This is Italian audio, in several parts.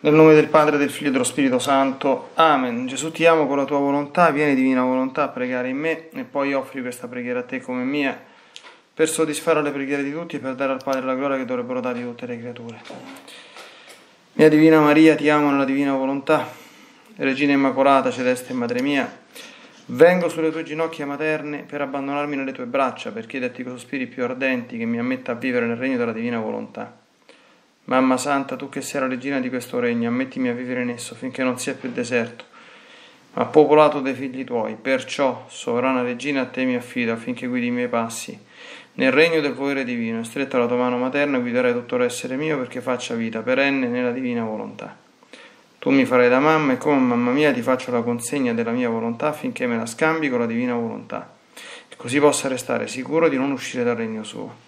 Nel nome del Padre, del Figlio e dello Spirito Santo. Amen. Gesù ti amo con la tua volontà, vieni divina volontà a pregare in me e poi offri questa preghiera a te come mia per soddisfare le preghiere di tutti e per dare al Padre la gloria che dovrebbero dare tutte le creature. Mia Divina Maria, ti amo nella divina volontà. Regina Immacolata, Celeste e Madre mia, vengo sulle tue ginocchia materne per abbandonarmi nelle tue braccia, per chiederti con sospiri più ardenti che mi ammetta a vivere nel regno della divina volontà. Mamma Santa, tu che sei la regina di questo regno, ammettimi a vivere in esso finché non sia più deserto, ma popolato dai figli tuoi. Perciò, sovrana regina, a te mi affido affinché guidi i miei passi. Nel regno del volere divino, stretta la tua mano materna, guiderai tutto l'essere mio perché faccia vita perenne nella divina volontà. Tu mi farai da mamma e come mamma mia ti faccio la consegna della mia volontà affinché me la scambi con la divina volontà e così possa restare sicuro di non uscire dal regno suo.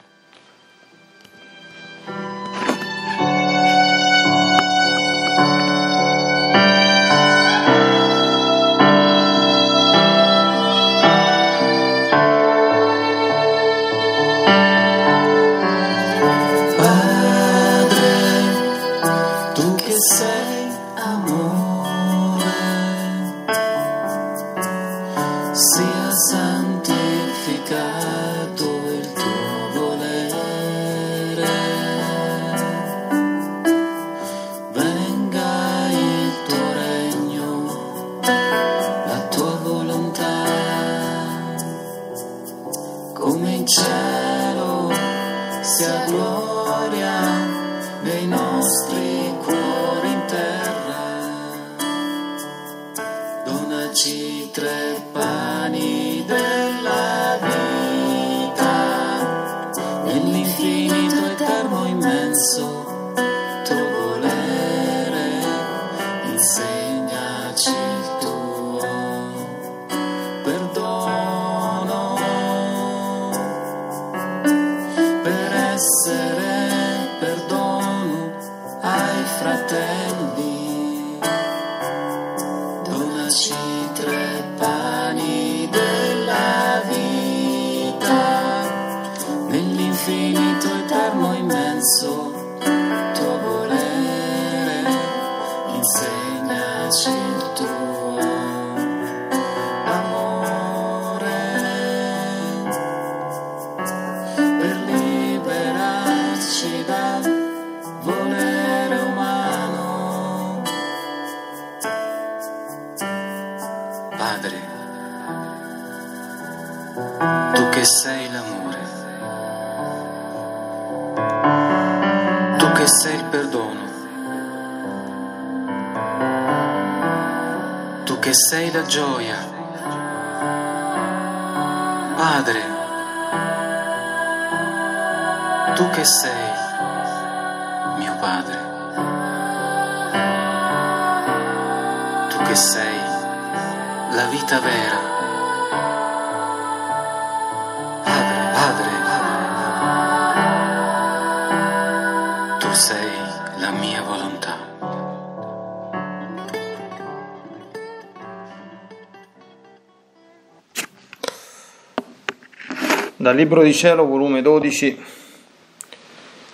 La gioia. Padre, tu che sei mio Padre, tu che sei la vita vera. Dal Libro di Cielo, volume 12,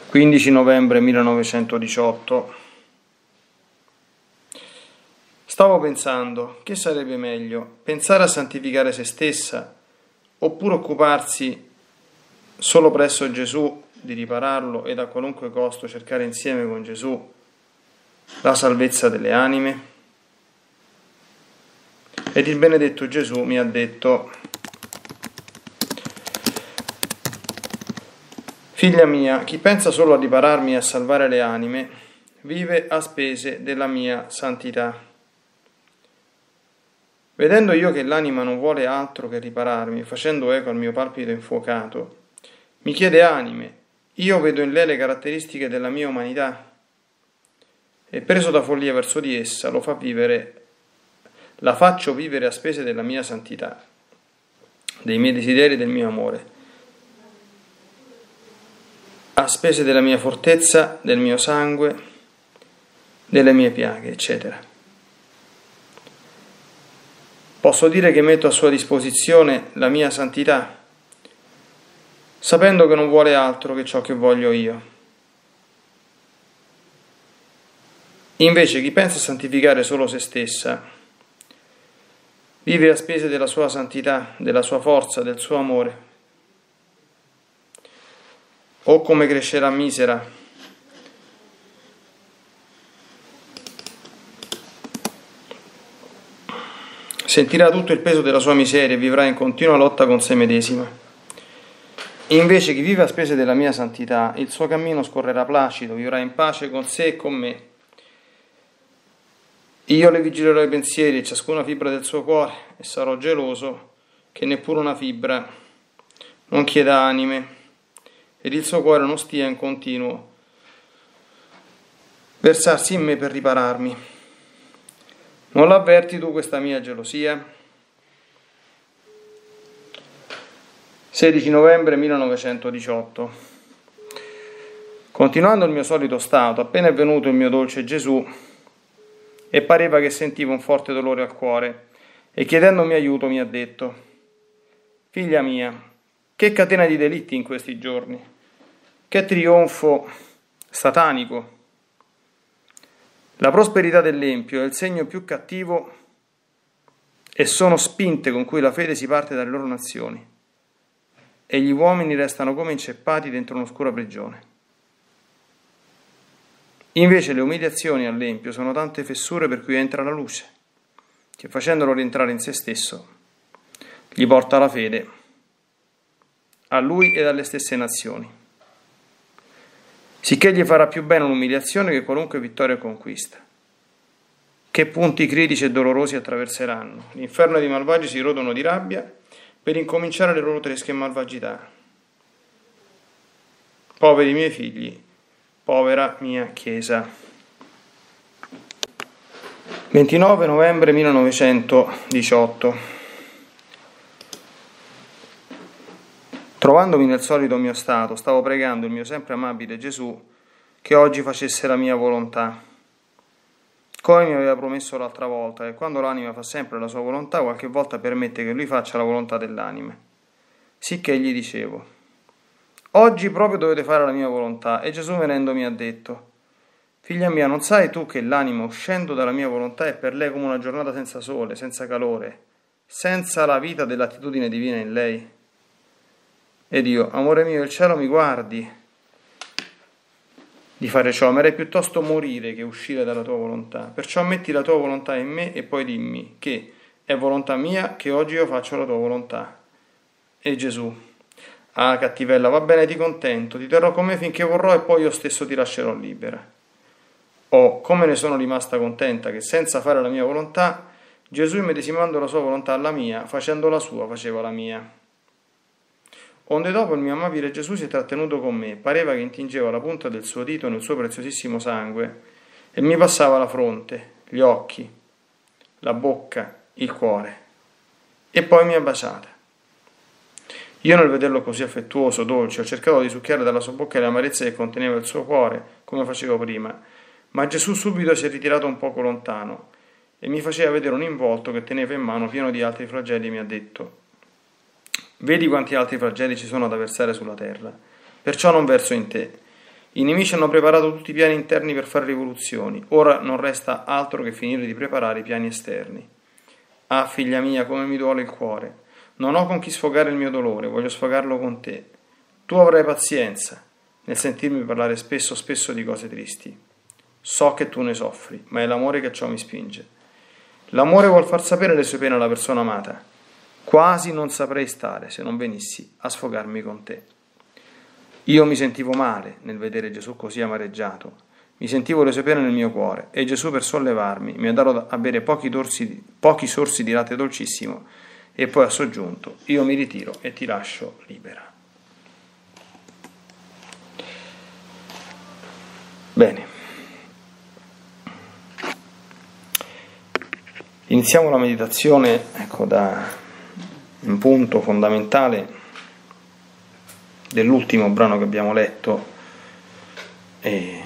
15 novembre 1918. Stavo pensando, che sarebbe meglio, pensare a santificare se stessa oppure occuparsi solo presso Gesù di ripararlo ed a qualunque costo cercare insieme con Gesù la salvezza delle anime? Ed il benedetto Gesù mi ha detto, Figlia mia, chi pensa solo a ripararmi e a salvare le anime, vive a spese della mia santità. Vedendo io che l'anima non vuole altro che ripararmi, facendo eco al mio palpito infuocato, mi chiede anime, io vedo in lei le caratteristiche della mia umanità, e preso da follia verso di essa lo fa vivere la faccio vivere a spese della mia santità, dei miei desideri e del mio amore, a spese della mia fortezza, del mio sangue, delle mie piaghe, eccetera. Posso dire che metto a sua disposizione la mia santità, sapendo che non vuole altro che ciò che voglio io. Invece chi pensa a santificare solo se stessa, vive a spese della sua santità, della sua forza, del suo amore. O come crescerà misera. Sentirà tutto il peso della sua miseria e vivrà in continua lotta con se medesima. Invece chi vive a spese della mia santità, il suo cammino scorrerà placido, vivrà in pace con sé e con me io le vigilerò i pensieri e ciascuna fibra del suo cuore e sarò geloso che neppure una fibra non chieda anime ed il suo cuore non stia in continuo versarsi in me per ripararmi. Non l'avverti tu questa mia gelosia? 16 novembre 1918. Continuando il mio solito stato, appena è venuto il mio dolce Gesù, e pareva che sentiva un forte dolore al cuore e chiedendomi aiuto mi ha detto, Figlia mia, che catena di delitti in questi giorni, che trionfo satanico. La prosperità dell'Empio è il segno più cattivo e sono spinte con cui la fede si parte dalle loro nazioni e gli uomini restano come inceppati dentro un'oscura prigione. Invece le umiliazioni all'Empio sono tante fessure per cui entra la luce, che facendolo rientrare in se stesso, gli porta la fede, a lui e alle stesse nazioni. Sicché gli farà più bene un'umiliazione che qualunque vittoria o conquista. Che punti critici e dolorosi attraverseranno. L'inferno e i malvagi si rodono di rabbia per incominciare le loro tresche malvagità. Poveri miei figli, povera mia Chiesa. 29 novembre 1918. Trovandomi nel solito mio stato, stavo pregando il mio sempre amabile Gesù che oggi facesse la mia volontà. Come mi aveva promesso l'altra volta, e quando l'anima fa sempre la sua volontà, qualche volta permette che lui faccia la volontà dell'anima. Sicché gli dicevo, Oggi proprio dovete fare la mia volontà. E Gesù venendo mi ha detto, Figlia mia, non sai tu che l'anima uscendo dalla mia volontà è per lei come una giornata senza sole, senza calore, senza la vita dell'attitudine divina in lei? Ed io, amore mio, il cielo mi guardi di fare ciò, ma è piuttosto morire che uscire dalla tua volontà. Perciò metti la tua volontà in me e poi dimmi che è volontà mia che oggi io faccio la tua volontà. E Gesù, Ah, cattivella, va bene, ti contento, ti terrò con me finché vorrò e poi io stesso ti lascerò libera. Oh, come ne sono rimasta contenta che senza fare la mia volontà, Gesù immedesimando la sua volontà alla mia, facendo la sua, faceva la mia. Onde dopo il mio amabile Gesù si è trattenuto con me, pareva che intingeva la punta del suo dito nel suo preziosissimo sangue e mi passava la fronte, gli occhi, la bocca, il cuore, e poi mi ha baciata. Io nel vederlo così affettuoso, dolce, ho cercato di succhiare dalla sua bocca le amarezze che conteneva il suo cuore, come facevo prima, ma Gesù subito si è ritirato un poco lontano e mi faceva vedere un involto che teneva in mano pieno di altri flagelli e mi ha detto Vedi quanti altri flagelli ci sono da versare sulla terra, perciò non verso in te. I nemici hanno preparato tutti i piani interni per fare rivoluzioni, ora non resta altro che finire di preparare i piani esterni. Ah, figlia mia, come mi duole il cuore. Non ho con chi sfogare il mio dolore, voglio sfogarlo con te. Tu avrai pazienza nel sentirmi parlare spesso, spesso di cose tristi. So che tu ne soffri, ma è l'amore che ciò mi spinge. L'amore vuol far sapere le sue pene alla persona amata. Quasi non saprei stare se non venissi a sfogarmi con te. Io mi sentivo male nel vedere Gesù così amareggiato. Mi sentivo le sue pene nel mio cuore e Gesù per sollevarmi mi ha dato a bere pochi, dorsi, pochi sorsi di latte dolcissimo e poi ha soggiunto io mi ritiro e ti lascio libera. Bene. Iniziamo la meditazione ecco, da un punto fondamentale dell'ultimo brano che abbiamo letto, eh,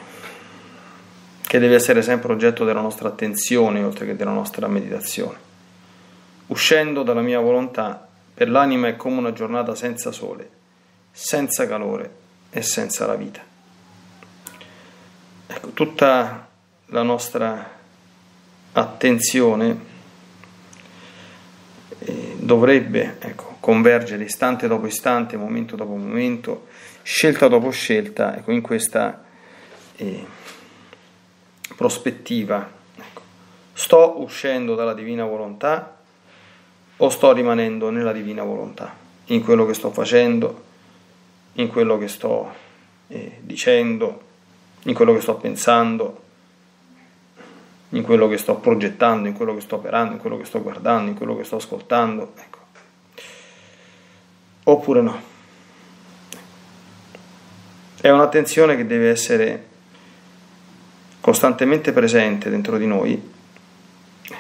che deve essere sempre oggetto della nostra attenzione oltre che della nostra meditazione. Uscendo dalla mia volontà, per l'anima è come una giornata senza sole, senza calore e senza la vita. Ecco, tutta la nostra attenzione dovrebbe ecco, convergere istante dopo istante, momento dopo momento, scelta dopo scelta, ecco, in questa eh, prospettiva. Ecco. Sto uscendo dalla divina volontà o sto rimanendo nella divina volontà, in quello che sto facendo, in quello che sto eh, dicendo, in quello che sto pensando, in quello che sto progettando, in quello che sto operando, in quello che sto guardando, in quello che sto ascoltando. Ecco. Oppure no. È un'attenzione che deve essere costantemente presente dentro di noi,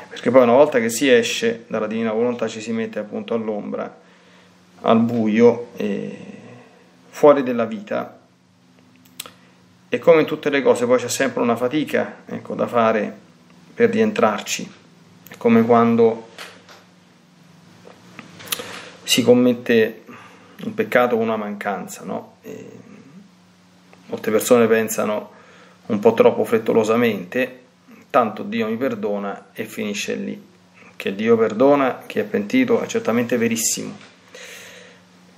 perché poi una volta che si esce dalla divina volontà ci si mette appunto all'ombra, al buio, fuori della vita. E come in tutte le cose poi c'è sempre una fatica ecco, da fare per rientrarci. È come quando si commette un peccato o una mancanza, no? molte persone pensano un po' troppo frettolosamente, tanto Dio mi perdona e finisce lì. Che Dio perdona chi è pentito è certamente verissimo,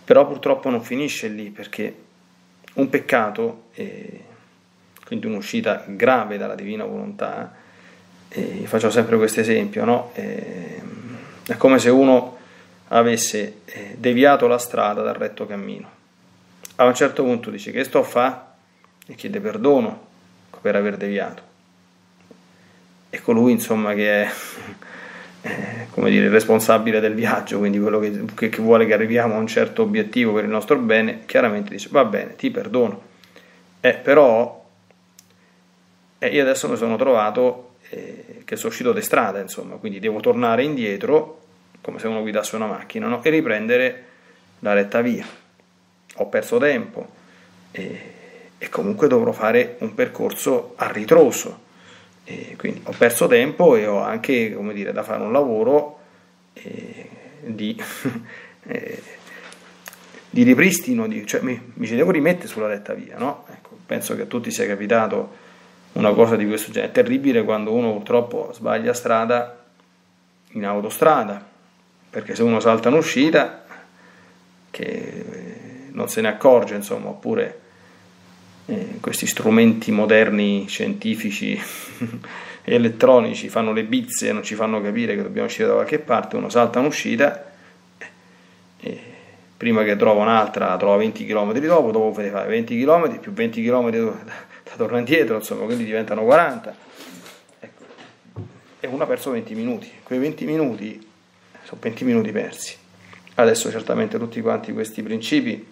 però purtroppo non finisce lì perché un peccato, quindi un'uscita grave dalla divina volontà, e faccio sempre questo esempio, no? è come se uno avesse eh, deviato la strada dal retto cammino. A un certo punto dice che sto a fa e chiede perdono per aver deviato. E colui, insomma, che è, è come dire, il responsabile del viaggio, quindi quello che, che, che vuole che arriviamo a un certo obiettivo per il nostro bene, chiaramente dice va bene, ti perdono. Eh, però eh, io adesso mi sono trovato eh, che sono uscito di strada, insomma, quindi devo tornare indietro, come se uno guidasse una macchina, no? e riprendere la retta via. Ho perso tempo e, e comunque dovrò fare un percorso a ritroso. E quindi ho perso tempo e ho anche dire, da fare un lavoro eh, di, di, ripristino, di, cioè mi, mi, ci devo rimettere sulla retta via. No? Ecco, penso che a tutti sia capitato una cosa di questo genere. È terribile quando uno purtroppo sbaglia strada in autostrada, perché se uno salta un'uscita che non se ne accorge, insomma, oppure eh, questi strumenti moderni, scientifici elettronici fanno le bizze e non ci fanno capire che dobbiamo uscire da qualche parte, uno salta un'uscita e prima che trova un'altra trova 20 km dopo, dopo fare 20 km più 20 km torna indietro, insomma, quindi diventano 40. Ecco. E uno ha perso 20 minuti. Quei 20 minuti sono 20 minuti persi. Adesso certamente tutti quanti questi principi,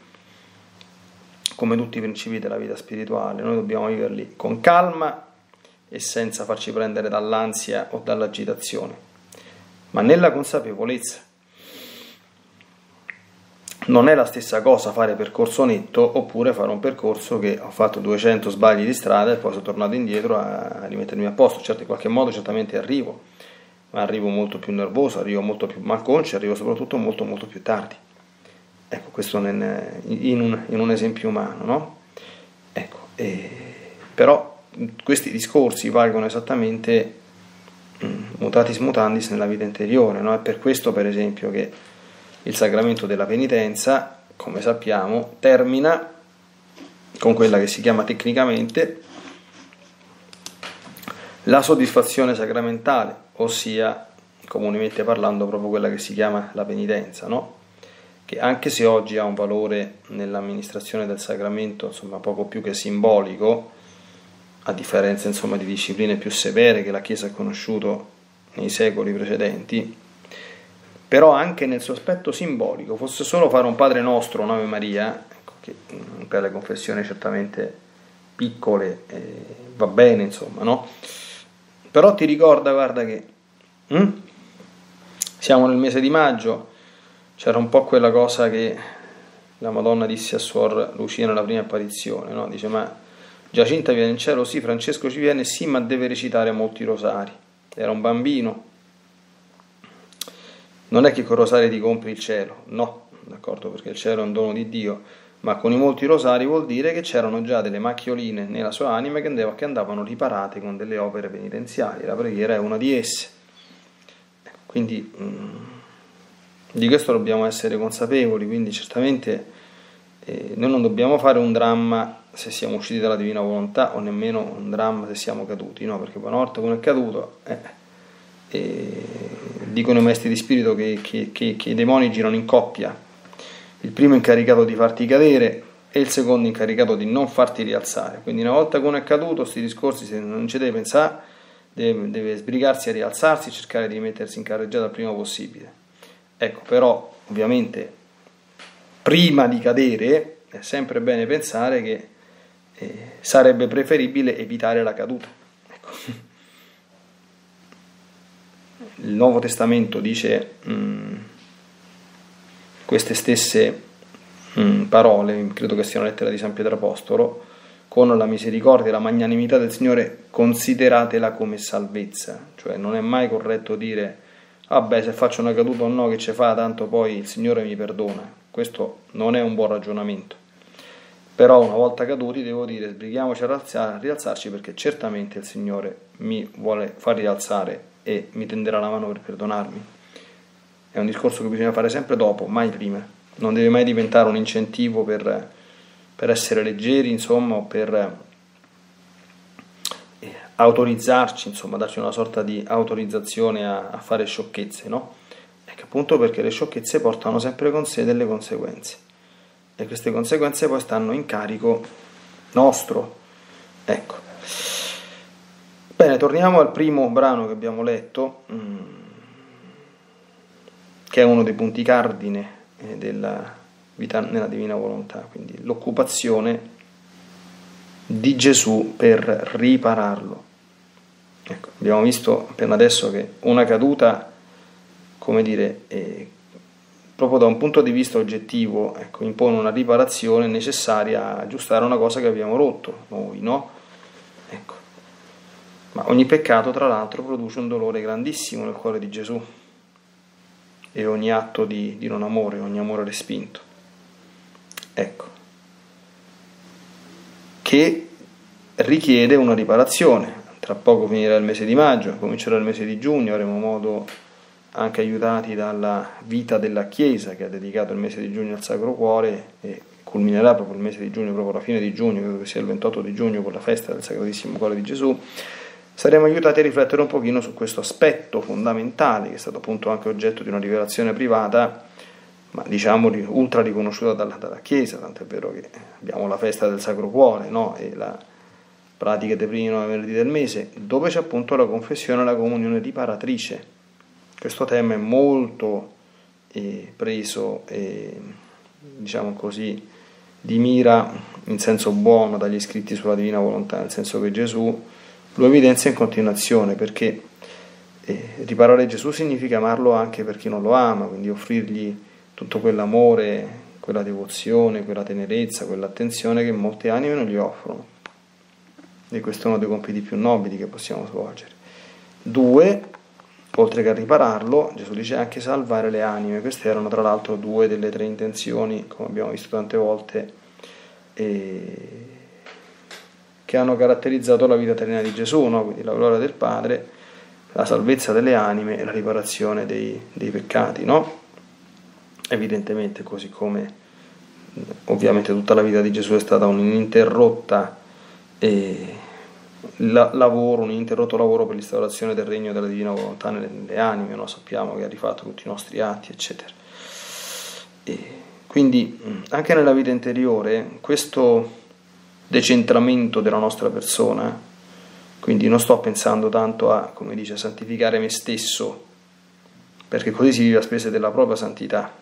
come tutti i principi della vita spirituale, noi dobbiamo viverli con calma e senza farci prendere dall'ansia o dall'agitazione, ma nella consapevolezza non è la stessa cosa fare percorso netto oppure fare un percorso che ho fatto 200 sbagli di strada e poi sono tornato indietro a rimettermi a posto. Certo, in qualche modo certamente arrivo, ma arrivo molto più nervoso, arrivo molto più malconcio, arrivo soprattutto molto molto più tardi. Ecco, questo in un, in un esempio umano, no? Ecco, eh, però questi discorsi valgono esattamente mm, mutatis mutandis nella vita interiore, no? È per questo, per esempio, che il sacramento della penitenza, come sappiamo, termina con quella che si chiama tecnicamente la soddisfazione sacramentale, ossia comunemente parlando proprio quella che si chiama la penitenza, no? che anche se oggi ha un valore nell'amministrazione del sacramento insomma poco più che simbolico, a differenza insomma di discipline più severe che la Chiesa ha conosciuto nei secoli precedenti, però anche nel suo aspetto simbolico, fosse solo fare un Padre Nostro, un'Ave Maria, ecco, che per le confessioni certamente piccole eh, va bene, insomma, no? Però ti ricorda, guarda che hm? Siamo nel mese di maggio, c'era un po' quella cosa che la Madonna disse a Suor Lucia nella prima apparizione, no? dice ma Giacinta viene in cielo, sì, Francesco ci viene, sì, ma deve recitare molti rosari. Era un bambino. Non è che con rosari ti compri il cielo, no, d'accordo, perché il cielo è un dono di Dio, ma con i molti rosari vuol dire che c'erano già delle macchioline nella sua anima che andavano riparate con delle opere penitenziali. La preghiera è una di esse. Quindi mm, di questo dobbiamo essere consapevoli, quindi certamente eh, noi non dobbiamo fare un dramma se siamo usciti dalla divina volontà o nemmeno un dramma se siamo caduti, no? Perché una volta uno è caduto, eh, eh, dicono i maestri di spirito che, che, che, che i demoni girano in coppia, il primo incaricato di farti cadere e il secondo incaricato di non farti rialzare. Quindi una volta che uno è caduto, questi discorsi se non ci deve pensare, deve, deve sbrigarsi a rialzarsi cercare di mettersi in carreggiata il prima possibile. Ecco, però ovviamente prima di cadere è sempre bene pensare che eh, sarebbe preferibile evitare la caduta. Ecco. Il Nuovo Testamento dice mh, mm, queste stesse mh, mm, parole, credo che sia una lettera di San Pietro Apostolo, con la misericordia e la magnanimità del Signore consideratela come salvezza, cioè non è mai corretto dire vabbè se faccio una caduta o no che ci fa tanto poi il Signore mi perdona, questo non è un buon ragionamento. Però una volta caduti devo dire sbrighiamoci a rialzarci perché certamente il Signore mi vuole far rialzare e mi tenderà la mano per perdonarmi. È un discorso che bisogna fare sempre dopo, mai prima. Non deve mai diventare un incentivo per, per essere leggeri, insomma, o per eh, autorizzarci, insomma, darci una sorta di autorizzazione a, a fare sciocchezze, no? Ecco, appunto perché le sciocchezze portano sempre con sé delle conseguenze e queste conseguenze poi stanno in carico nostro. Ecco. Bene, torniamo al primo brano che abbiamo letto, mm, che è uno dei punti cardine eh, della vita nella divina volontà, quindi l'occupazione di Gesù per ripararlo. Ecco, abbiamo visto appena adesso che una caduta, come dire, proprio da un punto di vista oggettivo, ecco, impone una riparazione necessaria a aggiustare una cosa che abbiamo rotto noi, no? Ecco. Ma ogni peccato, tra l'altro, produce un dolore grandissimo nel cuore di Gesù e ogni atto di, di non amore, ogni amore respinto. Ecco. Che richiede una riparazione. Tra poco finirà il mese di maggio, comincerà il mese di giugno, avremo modo anche aiutati dalla vita della Chiesa che ha dedicato il mese di giugno al Sacro Cuore e culminerà proprio il mese di giugno, proprio la fine di giugno, credo che sia il 28 di giugno con la festa del Sacratissimo Cuore di Gesù, saremo aiutati a riflettere un pochino su questo aspetto fondamentale che è stato appunto anche oggetto di una rivelazione privata, ma diciamo ultra riconosciuta dalla, dalla Chiesa, tant'è vero che abbiamo la festa del Sacro Cuore no? e la pratica dei primi nove venerdì del mese, dove c'è appunto la confessione e la comunione riparatrice questo tema è molto eh, preso, eh, diciamo così, di mira in senso buono dagli scritti sulla divina volontà, nel senso che Gesù lo evidenzia in continuazione perché eh, riparare Gesù significa amarlo anche per chi non lo ama, quindi offrirgli tutto quell'amore, quella devozione, quella tenerezza, quell'attenzione che molte anime non gli offrono. E questo è uno dei compiti più nobili che possiamo svolgere. Due, oltre che a ripararlo, Gesù dice anche salvare le anime. Queste erano tra l'altro due delle tre intenzioni, come abbiamo visto tante volte, eh, che hanno caratterizzato la vita terrena di Gesù, no? quindi la gloria del Padre, la salvezza delle anime e la riparazione dei, dei peccati. No? Evidentemente, così come ovviamente tutta la vita di Gesù è stata un'ininterrotta eh, la, lavoro, un ininterrotto lavoro per l'instaurazione del regno della divina volontà nelle, nelle anime, no? sappiamo che ha rifatto tutti i nostri atti, eccetera. E quindi anche nella vita interiore questo decentramento della nostra persona, quindi non sto pensando tanto a, come dice, santificare me stesso, perché così si vive a spese della propria santità.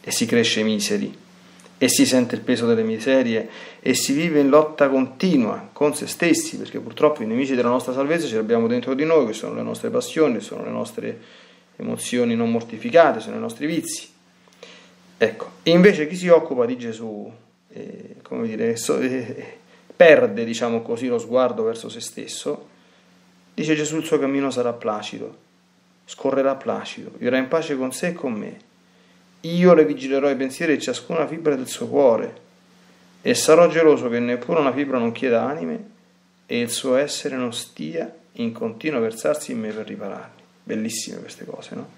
E si cresce miseri e si sente il peso delle miserie e si vive in lotta continua con se stessi, perché purtroppo i nemici della nostra salvezza ce li abbiamo dentro di noi, che sono le nostre passioni, sono le nostre emozioni non mortificate, sono i nostri vizi. Ecco, e invece chi si occupa di Gesù, eh, come dire, so, eh, perde, diciamo così, lo sguardo verso se stesso, dice Gesù il suo cammino sarà placido, scorrerà placido, vivrà in pace con sé e con me. Io le vigilerò i pensieri di ciascuna fibra del suo cuore e sarò geloso che neppure una fibra non chieda anime e il suo essere non stia in continuo versarsi in me per ripararmi. Bellissime queste cose, no?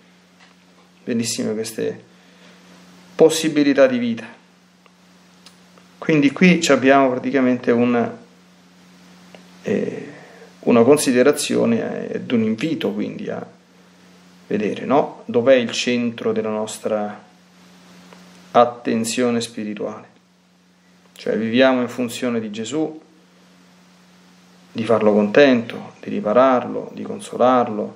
Bellissime queste possibilità di vita. Quindi qui abbiamo praticamente una, eh, una considerazione ed un invito quindi a vedere no? dov'è il centro della nostra attenzione spirituale. Cioè viviamo in funzione di Gesù, di farlo contento, di ripararlo, di consolarlo,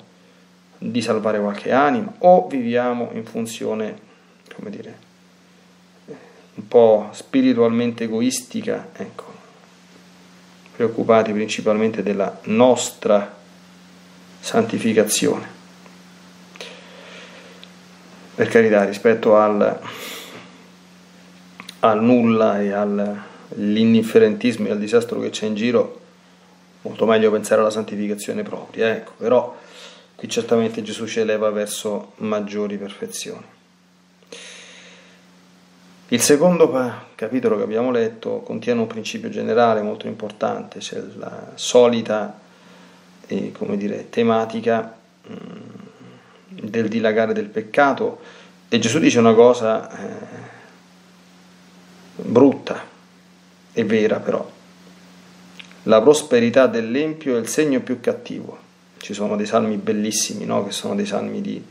di salvare qualche anima, o viviamo in funzione, come dire, un po' spiritualmente egoistica, ecco, preoccupati principalmente della nostra santificazione. Per carità, rispetto al, al nulla e all'indifferentismo e al disastro che c'è in giro, molto meglio pensare alla santificazione propria, ecco, però qui certamente Gesù ci eleva verso maggiori perfezioni. Il secondo capitolo che abbiamo letto contiene un principio generale molto importante, c'è la solita eh, dire, tematica mh, mm, del dilagare del peccato e Gesù dice una cosa eh, brutta e vera però. La prosperità dell'empio è il segno più cattivo. Ci sono dei salmi bellissimi, no? che sono dei salmi di,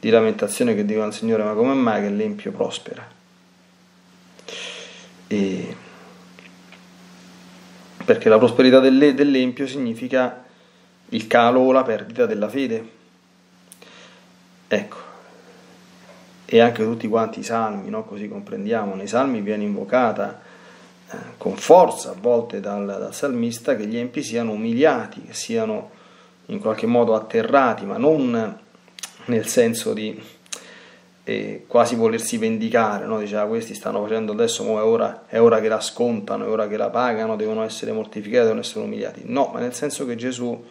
di lamentazione che dicono al Signore ma come mai che l'empio prospera? E perché la prosperità dell'empio significa il calo o la perdita della fede. Ecco, e anche tutti quanti i salmi, no? così comprendiamo, nei salmi viene invocata eh, con forza a volte dal, dal salmista che gli empi siano umiliati, che siano in qualche modo atterrati, ma non nel senso di e quasi volersi vendicare, no? diceva questi stanno facendo adesso, è ora, è ora che la scontano, è ora che la pagano, devono essere mortificati, devono essere umiliati. No, ma nel senso che Gesù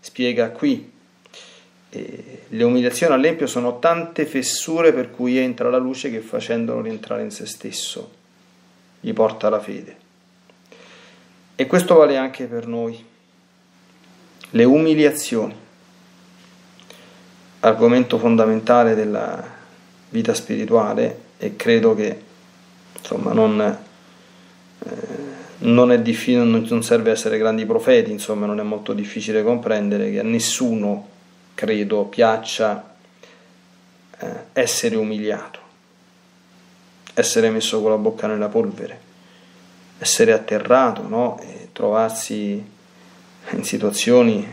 spiega qui, eh, le umiliazioni all'empio sono tante fessure per cui entra la luce che facendolo rientrare in se stesso gli porta la fede. E questo vale anche per noi. Le umiliazioni, argomento fondamentale della vita spirituale e credo che insomma non, eh, non, è difficile, non serve essere grandi profeti, insomma non è molto difficile comprendere che a nessuno credo piaccia eh, essere umiliato, essere messo con la bocca nella polvere, essere atterrato no? e trovarsi in situazioni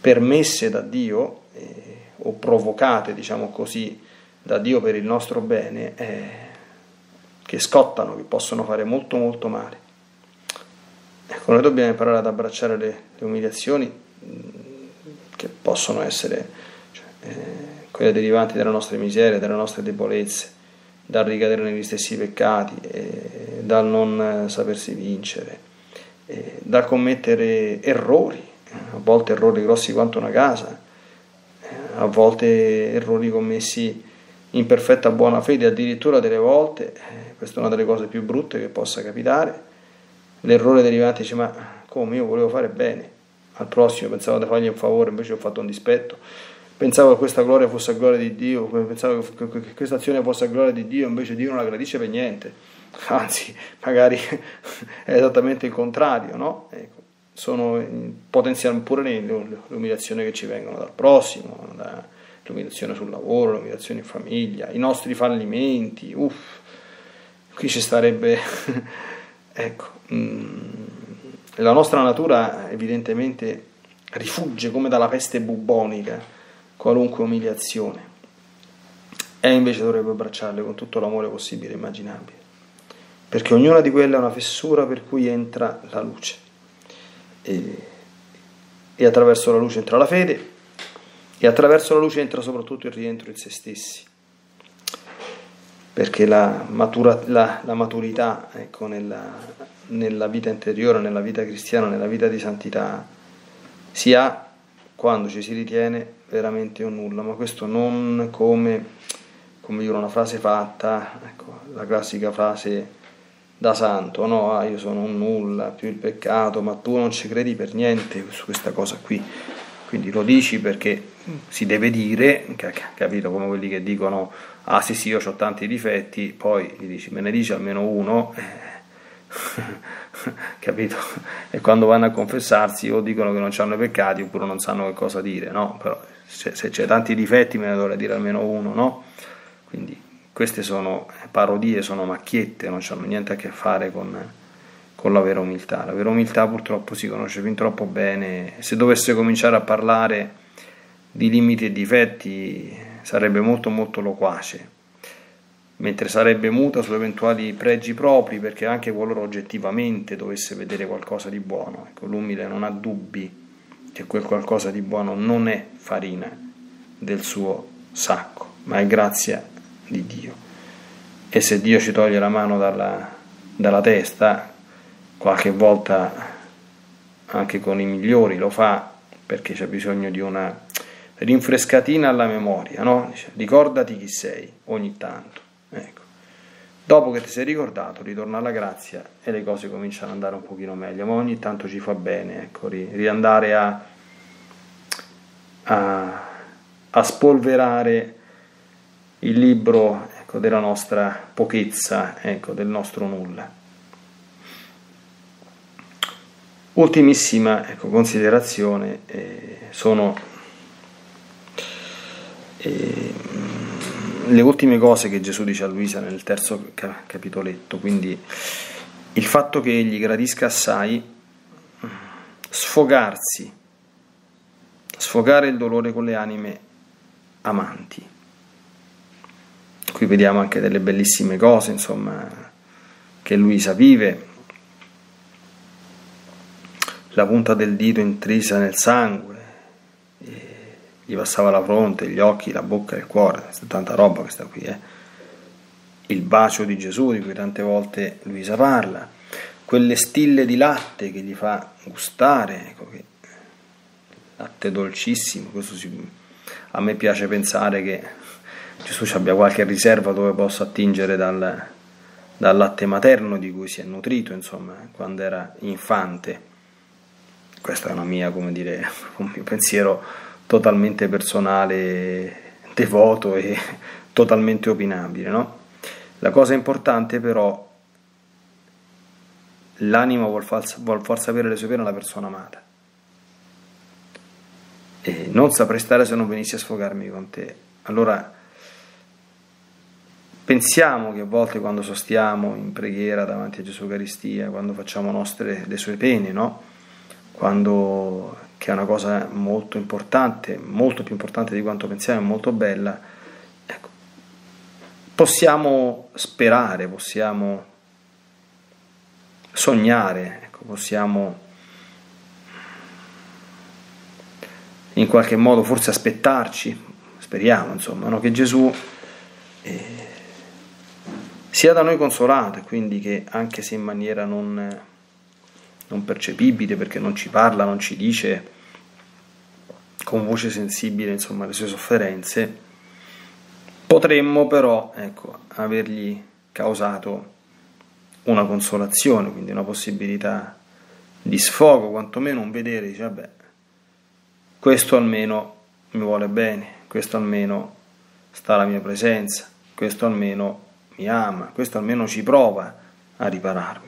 permesse da Dio eh, o provocate, diciamo così, da Dio per il nostro bene eh, che scottano, che possono fare molto molto male. Ecco, noi dobbiamo imparare ad abbracciare le, le umiliazioni mm, che possono essere cioè, eh, quelle derivanti dalle nostre miserie, dalle nostre debolezze, dal ricadere negli stessi peccati, eh, dal non sapersi vincere, eh, dal commettere errori, a volte errori grossi quanto una casa, eh, a volte errori commessi in perfetta buona fede, addirittura delle volte, eh, questa è una delle cose più brutte che possa capitare, l'errore derivante dice ma come? Io volevo fare bene al prossimo, pensavo di fargli un favore, invece ho fatto un dispetto, pensavo che questa gloria fosse a gloria di Dio, pensavo che questa azione fosse a gloria di Dio, invece Dio non la gradisce per niente, anzi magari è esattamente il contrario, no? Ecco, sono potenzialmente pure le umiliazioni che ci vengono dal prossimo, da, l'umiliazione sul lavoro, l'umiliazione in famiglia, i nostri fallimenti, uff, qui ci starebbe, ecco, mm, la nostra natura evidentemente rifugge come dalla peste bubbonica qualunque umiliazione. E invece dovrebbe abbracciarle con tutto l'amore possibile e immaginabile, perché ognuna di quelle è una fessura per cui entra la luce. E, e attraverso la luce entra la fede E attraverso la luce entra soprattutto il rientro in se stessi, perché la, matura, la, la maturità ecco, nella, nella vita interiore, nella vita cristiana, nella vita di santità, si ha quando ci si ritiene veramente un nulla, ma questo non come, come dire, una frase fatta, ecco, la classica frase da santo, no, ah, io sono un nulla, più il peccato, ma tu non ci credi per niente su questa cosa qui. Quindi lo dici perché si deve dire, capito, come quelli che dicono, ah sì sì, io ho tanti difetti, poi gli dici, me ne dici almeno uno, capito? E quando vanno a confessarsi o dicono che non hanno i peccati oppure non sanno che cosa dire, no? Però se, se c'è tanti difetti me ne dovrei dire almeno uno, no? Quindi queste sono parodie, sono macchiette, non hanno niente a che fare con, con la vera umiltà. La vera umiltà purtroppo si conosce fin troppo bene. Se dovesse cominciare a parlare di limiti e difetti sarebbe molto molto loquace, mentre sarebbe muta su eventuali pregi propri, perché anche qualora oggettivamente dovesse vedere qualcosa di buono, ecco, l'umile non ha dubbi che quel qualcosa di buono non è farina del suo sacco, ma è grazia di Dio. E se Dio ci toglie la mano dalla, dalla testa, qualche volta anche con i migliori lo fa perché c'è bisogno di una rinfrescatina alla memoria, no? Dice, ricordati chi sei ogni tanto. Ecco. Dopo che ti sei ricordato, ritorna alla grazia e le cose cominciano ad andare un pochino meglio, ma ogni tanto ci fa bene, ecco, riandare a, a, a spolverare il libro ecco, della nostra pochezza, ecco, del nostro nulla. Ultimissima ecco, considerazione eh, sono eh, le ultime cose che Gesù dice a Luisa nel terzo capitoletto, quindi il fatto che egli gradisca assai sfogarsi, sfogare il dolore con le anime amanti qui vediamo anche delle bellissime cose, insomma, che Luisa vive. La punta del dito intrisa nel sangue, gli passava la fronte, gli occhi, la bocca e il cuore, tanta roba questa qui, eh. Il bacio di Gesù di cui tante volte Luisa parla, quelle stille di latte che gli fa gustare, ecco che latte dolcissimo, si, a me piace pensare che Gesù abbia qualche riserva dove possa attingere dal, dal latte materno di cui si è nutrito, insomma, quando era infante. Questo è una mia, come dire, un mio pensiero totalmente personale, devoto e totalmente opinabile, no? La cosa importante però, l'anima vuol far, vuol far sapere le sue pene alla persona amata. E non saprei stare se non venissi a sfogarmi con te. Allora Pensiamo che a volte quando sostiamo in preghiera davanti a Gesù Eucaristia, quando facciamo nostre le sue pene, no? Quando, che è una cosa molto importante, molto più importante di quanto pensiamo, è molto bella, ecco, possiamo sperare, possiamo sognare, ecco, possiamo in qualche modo forse aspettarci, speriamo insomma, no? che Gesù... Eh, sia da noi consolato e quindi che anche se in maniera non, non percepibile, perché non ci parla, non ci dice con voce sensibile insomma, le sue sofferenze, potremmo però ecco, avergli causato una consolazione, quindi una possibilità di sfogo, quantomeno un vedere, dice vabbè, questo almeno mi vuole bene, questo almeno sta alla mia presenza, questo almeno mi ama, questo almeno ci prova a ripararmi.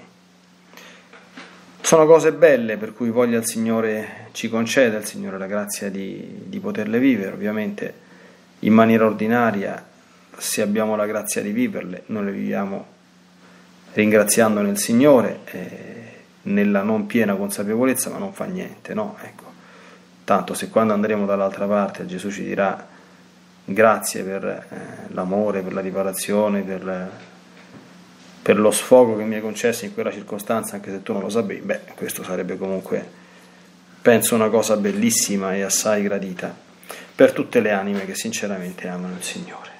Sono cose belle per cui voglia il Signore, ci concede il Signore la grazia di, di poterle vivere, ovviamente in maniera ordinaria, se abbiamo la grazia di viverle, noi le viviamo ringraziando nel Signore, eh, nella non piena consapevolezza, ma non fa niente, no? Ecco. Tanto se quando andremo dall'altra parte Gesù ci dirà grazie per eh, l'amore, per la riparazione, per, per, lo sfogo che mi hai concesso in quella circostanza, anche se tu non lo sapevi, beh, questo sarebbe comunque, penso, una cosa bellissima e assai gradita. per tutte le anime che sinceramente amano il Signore.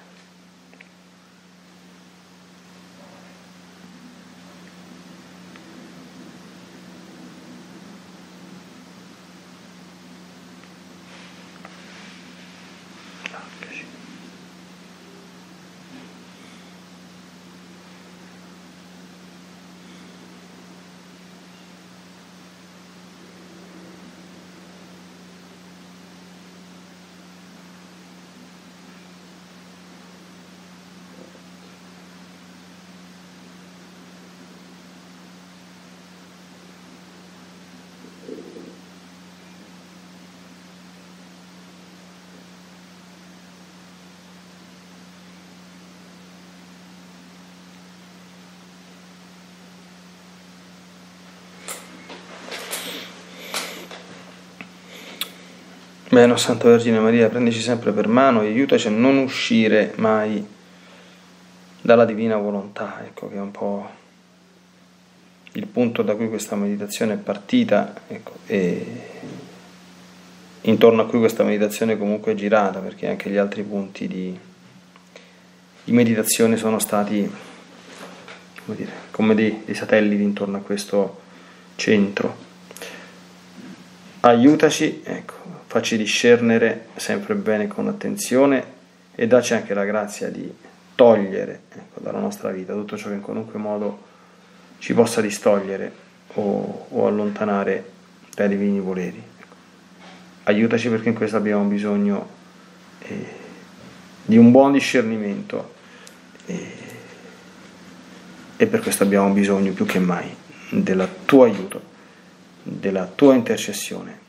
Bene, Santa Vergine Maria, prendici sempre per mano e aiutaci a non uscire mai dalla divina volontà, ecco che è un po' il punto da cui questa meditazione è partita ecco, e intorno a cui questa meditazione comunque è girata, perché anche gli altri punti di, di meditazione sono stati come, dire, come dei, dei satelliti intorno a questo centro. Aiutaci, ecco, facci discernere sempre bene con attenzione e dacci anche la grazia di togliere ecco, dalla nostra vita tutto ciò che in qualunque modo ci possa distogliere o, o allontanare dai divini voleri. Aiutaci perché in questo abbiamo bisogno eh, di un buon discernimento eh, e per questo abbiamo bisogno più che mai del tuo aiuto, della tua intercessione